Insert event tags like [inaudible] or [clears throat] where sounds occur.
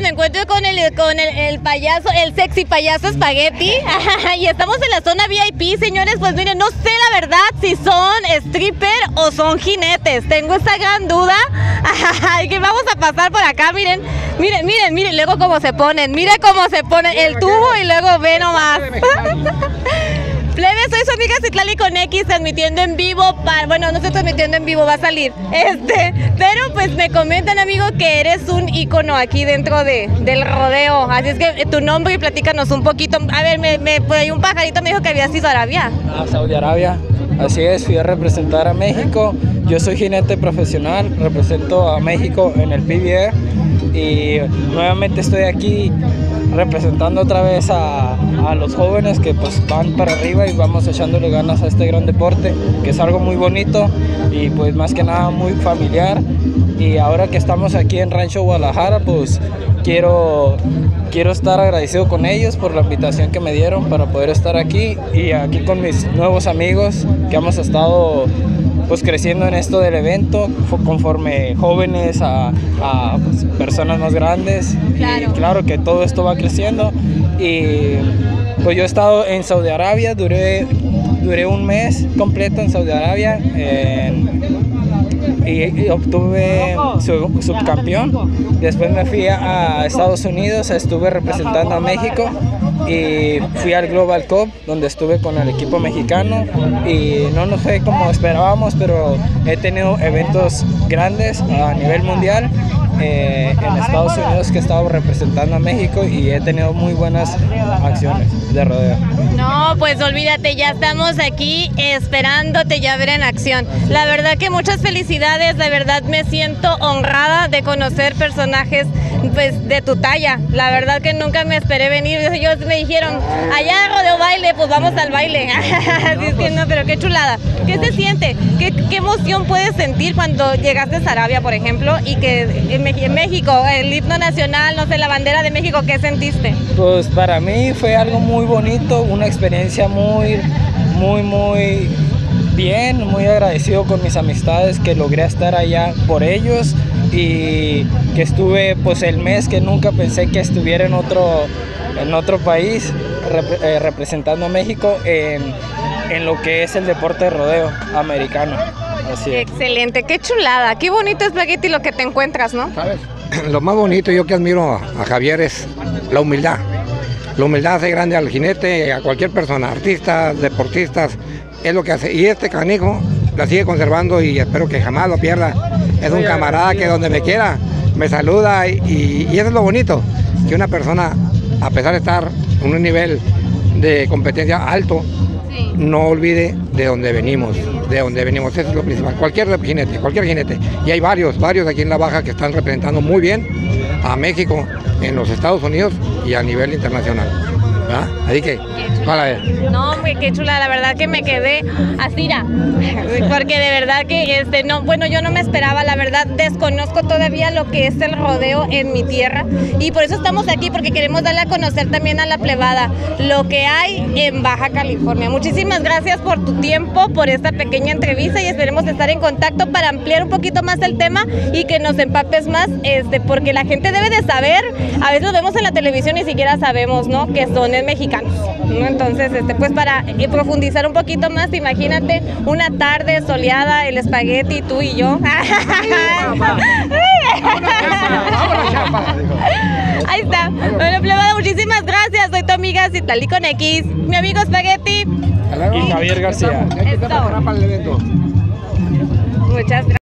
pues me encuentro con el, con el, el payaso, el sexy payaso espagueti. [laughs] y estamos en la zona VIP, señores. Pues miren, no sé la verdad si son stripper o son jinetes. Tengo esa gran duda. [laughs] que vamos a pasar por acá, miren. Miren, miren, miren, luego cómo se ponen. Mira cómo se ponen el tubo y luego ve nomás. [laughs] Plebe, soy su amiga Citlali con X transmitiendo en vivo. Para, bueno, no estoy transmitiendo en vivo, va a salir. Este, pero pues me comentan, amigo, que eres un ícono aquí dentro de, del rodeo. Así es que eh, tu nombre y platícanos un poquito. A ver, me, me, pues, un pajarito me dijo que habías ido a Arabia. A Saudi Arabia. Así es, fui a representar a México. Yo soy jinete profesional, represento a México en el PBR y nuevamente estoy aquí representando otra vez a, los jóvenes que pues van para arriba y vamos echándole ganas a este gran deporte, que es algo muy bonito y pues más que nada muy familiar. Y ahora que estamos aquí en Rancho Guadalajara, pues quiero, quiero estar agradecido con ellos por la invitación que me dieron para poder estar aquí y aquí con mis nuevos amigos que hemos estado pues creciendo en esto del evento conforme jóvenes a, a pues, personas más grandes Claro. y claro que todo esto va creciendo y pues yo he estado en Saudi Arabia duré duré un mes completo en Saudi Arabia en- y, obtuve su- subcampeón. Después me fui a, a Estados Unidos estuve representando a México y fui al Global Cup donde estuve con el equipo mexicano. Y no nos fue como esperábamos pero he tenido eventos grandes a nivel mundial eh, en Estados Unidos que he estado representando a México y he tenido muy buenas acciones de rodeo. No, pues olvídate, ya estamos aquí esperándote ya ver en acción. La verdad que muchas felicidades, de verdad me siento honrada de conocer personajes pues de tu talla. La verdad que nunca me esperé venir. Ellos me dijeron, allá rodeo baile, pues vamos al baile. [laughs] Así es que no, pero qué chulada. ¿Qué se siente? ¿Qué, qué emoción puedes sentir cuando llegaste a Arabia, por ejemplo, y que en México, el himno nacional, no sé, la bandera de México, ¿qué sentiste? Pues para mí fue algo muy bonito, una experiencia muy, muy, muy bien, muy agradecido con mis amistades que logré estar allá por ellos y que estuve pues el mes que nunca pensé que estuviera en otro, en otro país rep- eh, representando a México en, en lo que es el deporte de rodeo americano. Así es. Excelente, qué chulada, qué bonito espagueti lo que te encuentras, ¿no? ¿Sabes? [clears throat] Lo más bonito yo que admiro a Javier es la humildad. La humildad hace grande al jinete, a cualquier persona, artistas, deportistas, es lo que hace. Y este canijo la sigue conservando y espero que jamás lo pierda. Es un camarada que donde me quiera me saluda y, y eso es lo bonito, que una persona, a pesar de estar en un nivel de competencia alto, no olvide de dónde venimos, de dónde venimos, eso es lo principal. Cualquier jinete, cualquier jinete. Y hay varios, varios aquí en la baja que están representando muy bien a México en los Estados Unidos y a nivel internacional. ¿Verdad? Así que, ver. No, hombre, qué chula, la verdad que me quedé así, ra. porque de verdad que, este, no, bueno, yo no me esperaba, la verdad, desconozco todavía lo que es el rodeo en mi tierra, y por eso estamos aquí, porque queremos darle a conocer también a la plebada lo que hay en Baja California. Muchísimas gracias por tu tiempo, por esta pequeña entrevista, y esperemos estar en contacto para ampliar un poquito más el tema y que nos empapes más, este, porque la gente debe de saber, a veces lo vemos en la televisión y ni siquiera sabemos, ¿no?, que son mexicanos, ¿no? Entonces, este, pues para eh, profundizar un poquito más, imagínate una tarde soleada, el espagueti, tú y yo. Ahí está. Bueno, plebada, muchísimas gracias. Soy tu amiga Citlali con X, mi amigo Espagueti. Y Javier García. Esto. Muchas gracias.